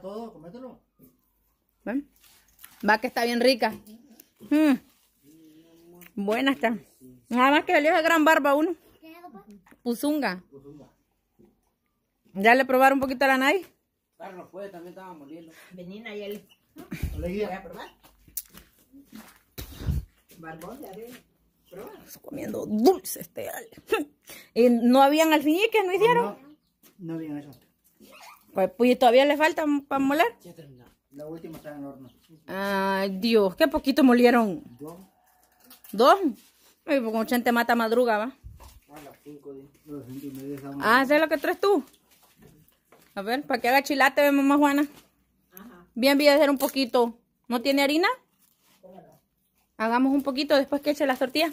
está todo, comételo. ¿Ven? Va que está bien rica. Mm. Buena está. Nada más que salió esa gran barba uno. Puzunga. ¿Ya le probaron un poquito a la nai? Carlos fue, también estaba moliendo. Vení, Nayeli. No le Voy a probar. Barbón, ya. Comiendo dulce este. ¿Y no habían alfiñiques? ¿No hicieron? No, no bien eso. Pues, pues todavía le falta para moler. Ya terminó. La última está en el horno. Ay, Dios, qué poquito molieron. Dos, ¿Dos? Ay, pues con 80 mata madruga, ¿va? A las 5 de... dos, cinco y media, esa una. Ah, ¿sabes lo que traes tú? A ver, para que haga chilate, ve, mamá Juana. Bien, voy a hacer un poquito. ¿No tiene harina? Hagamos un poquito después que eche las tortillas.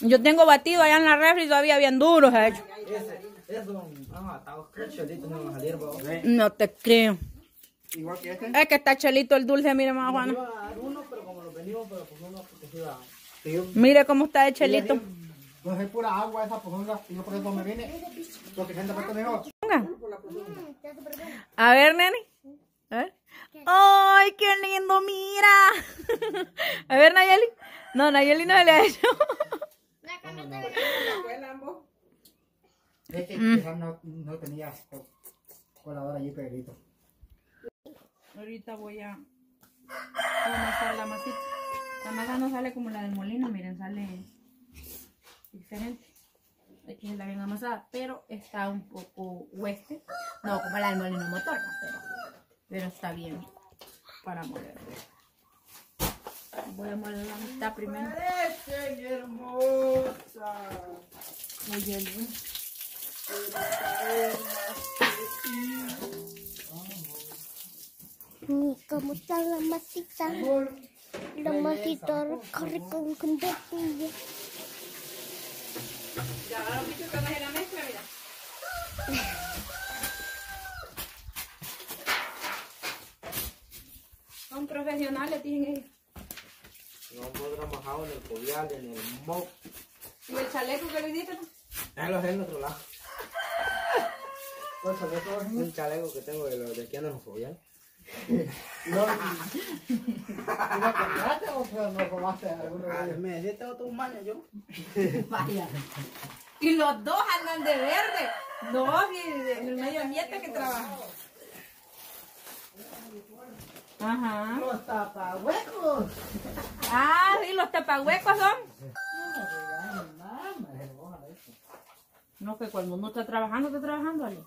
Yo tengo batido allá en la refri y todavía bien duros, ha hecho. Ese, eso, estaba chelito, no te creo. Igual que este. Es que está chelito el dulce, mire, mamá Juana. Pues Mire cómo está de chelito. no es pura agua esa pozonga. Y yo por eso me vine. Porque gente puesto mejor. Ponga. A ver, nene. A ver. ¡Ay, qué lindo! Mira. A ver, Nayeli. No, Nayeli no se le ha hecho. Es que quizás no, no tenía co- colador allí pegadito. Ahorita voy a amasar la masita. La masa no sale como la del molino, miren, sale diferente. Aquí es la bien amasada, pero está un poco hueste. No, como la del molino motor, pero, pero está bien para moler. Voy a moler la mitad primero. ¡Parece hermosa! Lu. Mm, ¿Cómo está la masita? La masita rica, con tortilla. Ya, ahora pico que baje la mezcla, mira. Son profesionales, tienen ellos. Nosotros trabajamos en el cobial, en el mob. ¿Y el chaleco que le hiciste? Ya lo sé en otro lado. Un chaleco que tengo de los de aquí andan en cobial. ¿Lo ¿y lo compraste o robaste a alguno? Me decía, tengo todo un maño yo. Vaya. Y los dos andan de verde. Dos y en el medio ambiente que trabajan. Ajá. Los tapahuecos. Ah, sí, los tapahuecos son. No, que cuando uno está trabajando, está trabajando, Ale.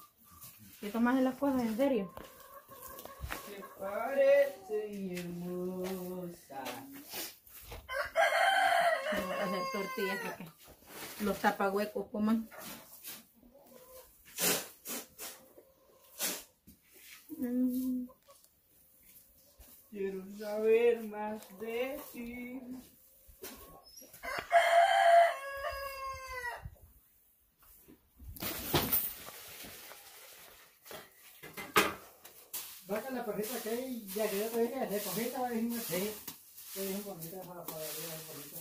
Que tomas las cosas en serio. Me parece hermosa. Voy a hacer tortillas porque los tapahuecos coman. Mm. Quiero saber más de ti. Saca la perrita que hay, ya que yo te dije, de cojita, es una sí. Es un bonita para poder bonito.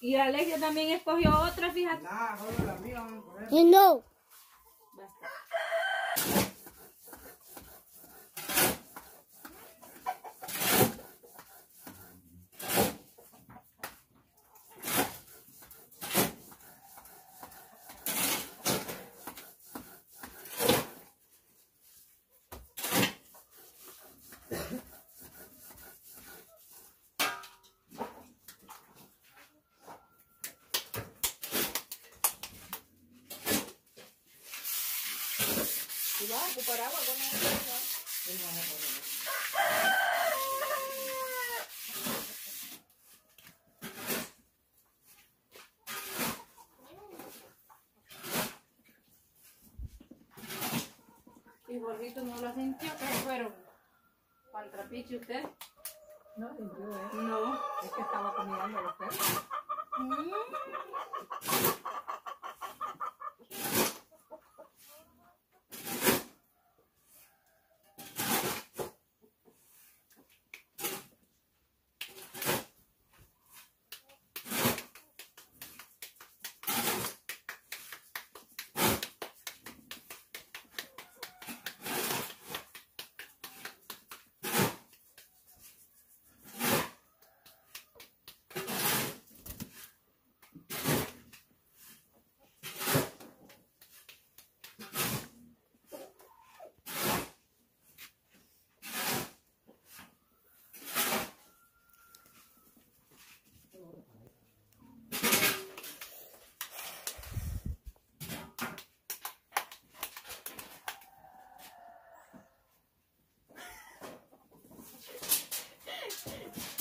Y Alexia también escogió otra, fíjate. Nada, solo la mía, vamos a coger. You know. Y Jorgito no lo sintió, que fueron. ¿Para el trapiche usted? No, yo, eh. No. Es que estaba comiendo los perros.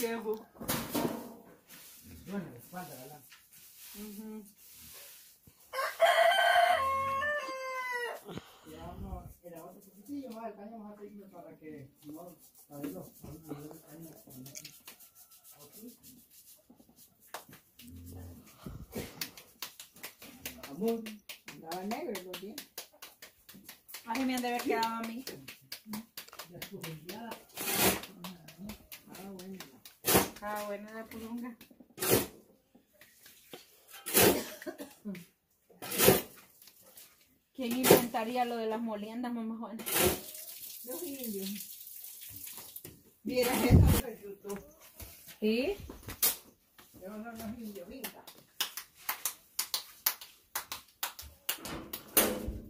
Bueno, la espalda, ¿verdad? Y vamos, era otro poquitillo más, el caño más a seguirme para que no, a verlo, a ver, a ver el caño. Amor, negro los dientes. Así me han de haber quedado a mí. ya estuvo limpiada. Ah, bueno. Ah, bueno, la purunga. ¿Quién inventaría lo de las moliendas, mamá Juana? Los indios. Mira eso por YouTube. ¿Sí? Yo no los indios, vinca.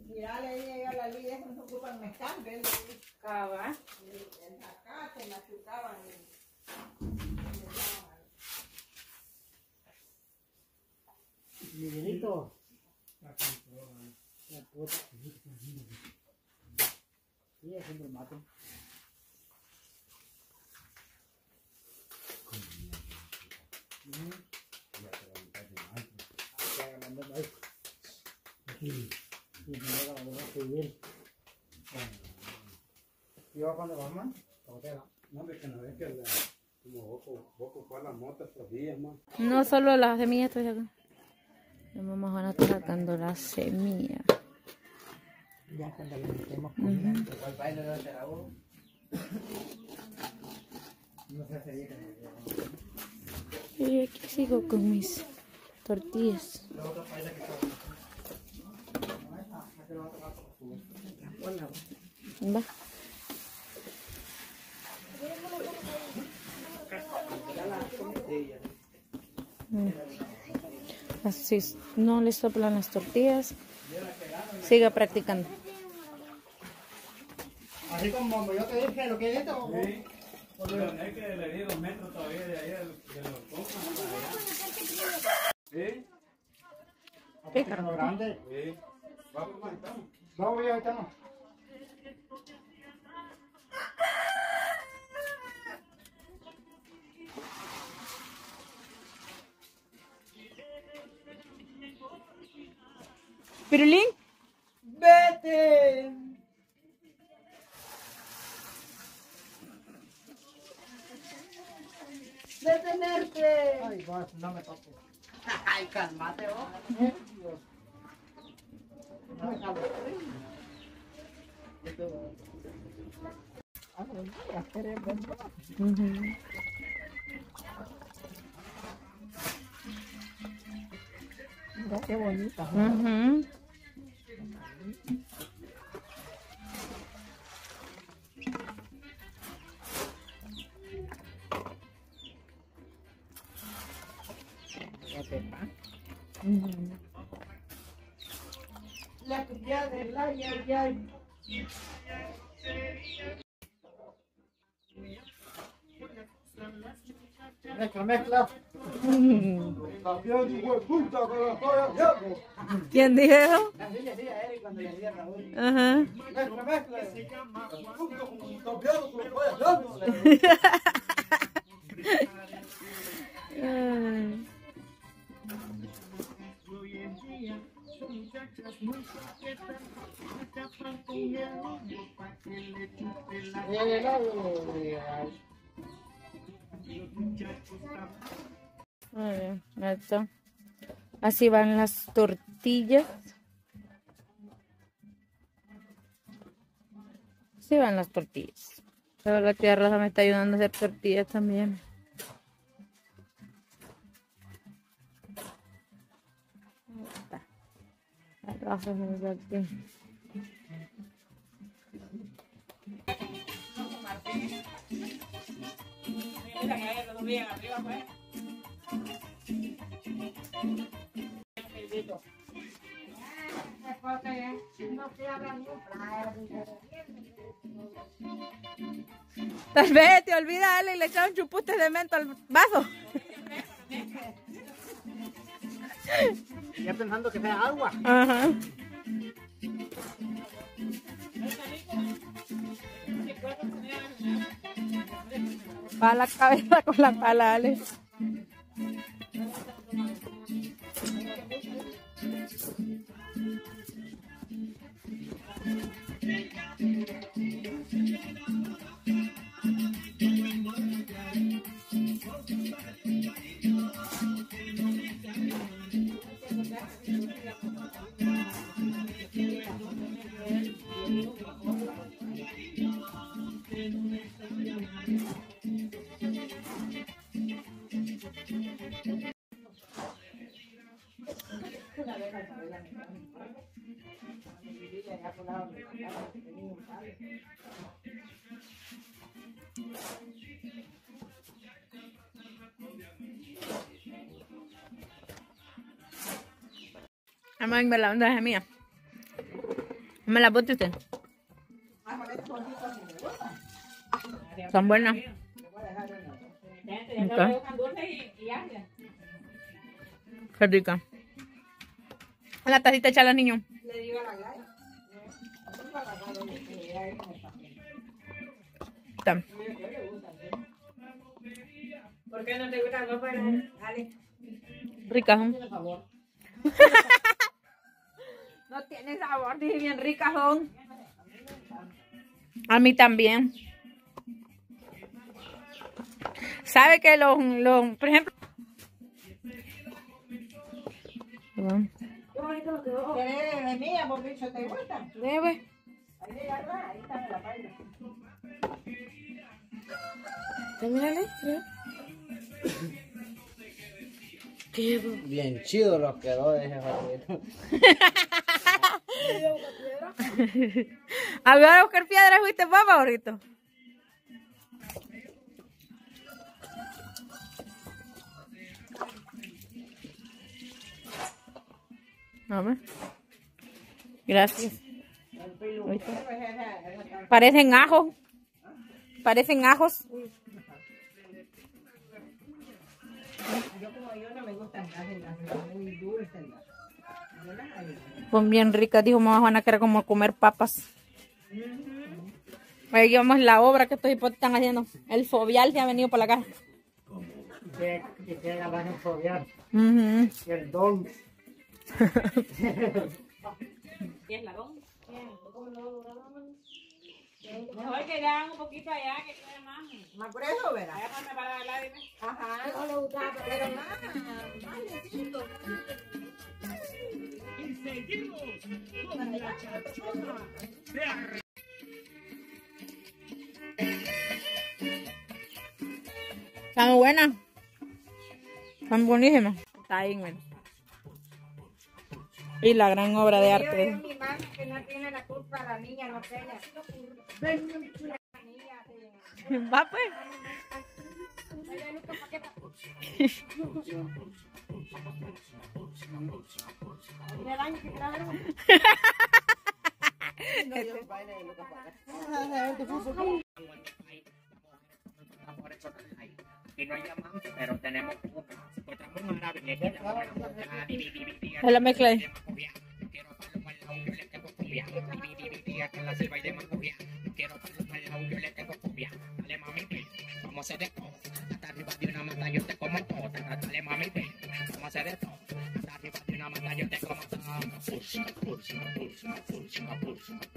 Mira, le dije yo a la que no se ocupan mezcal, ¿ves? Cava. En la casa, en la chucaban. Miguelito. La puta. Sí, haciendo el mate. Sí, sí, me llega la verdad que bien. ¿Y va cuando man? No, hombre, que no es que la, como ocupás la moto estos días, man. No solo las semillas estoy sacando. La mamá Juana está sacando las semillas. Ya cuando le metemos ¿Cuál baile de hacer a uno? No se hace bien. Y aquí sigo con mis tortillas. Va. Mm. Así no le soplan las tortillas. Siga practicando. Así como yo te dije lo que es esto. Sí. Pero no es que le di dos metros todavía de ahí de los compas. ¿Sí? Pícaro grande. Sí. Vamos, man, estamos. Vamos, ya estamos. Pirulín. ¡Vete! ¡Detenerte! Ay, vas, no me toques. Ay, cálmate vos. No me calmes. Ah. Mira qué bonita. Ujú. Joya, diablo. ¿Quién dijo? Así Muy bien. Así van las tortillas. Así van las tortillas. La tía Rosa me está ayudando a hacer tortillas también. Ahí está. La. Tal vez te olvida Ale y le echaron chuputes de mento al vaso. Ya pensando que sea agua. Ajá. Va a la cabeza con la pala, dale. Vamos a ver la onda es mía. Me la bote usted. Son buenas. Ok. Qué rica. La tacita echa a los niños. Le digo a la. ¿Por qué no te gusta el pues, Dale. Ricas. ¿no? no tiene sabor, dije bien ricas son. A mí también. ¿Sabe que los, los por ejemplo? Perdón. ¿Quieres de mía, por bicho, te gusta? Debe. Ahí le agarra, ahí está en la paila. Mírale. Bien chido lo quedó de ese. A a buscar piedras, fuiste papá ahorita. Ver. Gracias. Parecen ajos. Parecen ajos. Yo como yo no me gustan las muy dulces. Son bien ricas, dijo mamá Juana, que era como comer papas. Ahí vamos la obra que estos hipotes están haciendo. El fobial se ha venido por la casa. Que, que tenga más en fobiar. Ujú. Y el don. Mejor que le hagan un poquito allá, que quede más. Más grueso, ¿verdad? Déjame para la dime. Ajá. No le gustaba, pero más. Más lentito. Están buenas. Están buenísimas. Está ahí, bueno. Y la gran obra de arte. mi mano que no tiene la culpa la niña, no. La. Va pues. Pero tenemos Es la mezcla de... Hasta arriba de una mata yo te como todo. Dale mami, yo te como todo. Vamos,